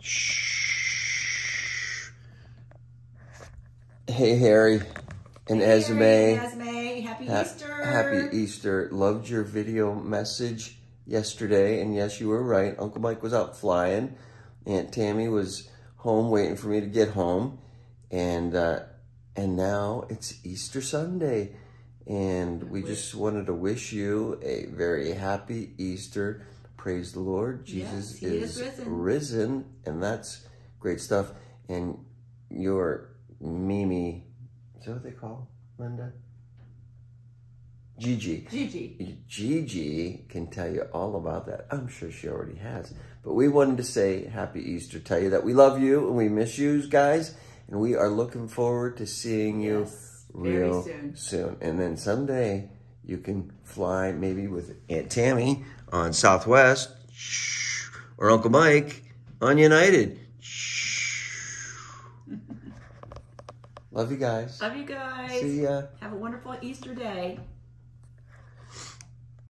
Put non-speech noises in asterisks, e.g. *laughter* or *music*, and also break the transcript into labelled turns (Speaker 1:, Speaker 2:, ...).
Speaker 1: Shh. Hey, Harry and
Speaker 2: Hey,
Speaker 1: Esme.
Speaker 2: Harry and Esme, happy
Speaker 1: Ha-
Speaker 2: Easter.
Speaker 1: Happy Easter. Loved your video message yesterday. And yes, you were right. Uncle Mike was out flying. Aunt Tammy was home waiting for me to get home. And uh, and now it's Easter Sunday. And we just wanted to wish you a very happy Easter. Praise the Lord. Jesus
Speaker 2: Yes, he is risen.
Speaker 1: risen. And that's great stuff. And your Mimi, is that what they call Linda? Gigi.
Speaker 2: Gigi.
Speaker 1: Gigi can tell you all about that. I'm sure she already has. But we wanted to say Happy Easter, tell you that we love you and we miss you guys. And we are looking forward to seeing you
Speaker 2: Yes,
Speaker 1: real
Speaker 2: soon.
Speaker 1: And then someday you can fly maybe with Aunt Tammy on Southwest or Uncle Mike on United. *laughs* Love you guys.
Speaker 2: Love you guys.
Speaker 1: See ya.
Speaker 2: Have a wonderful Easter day.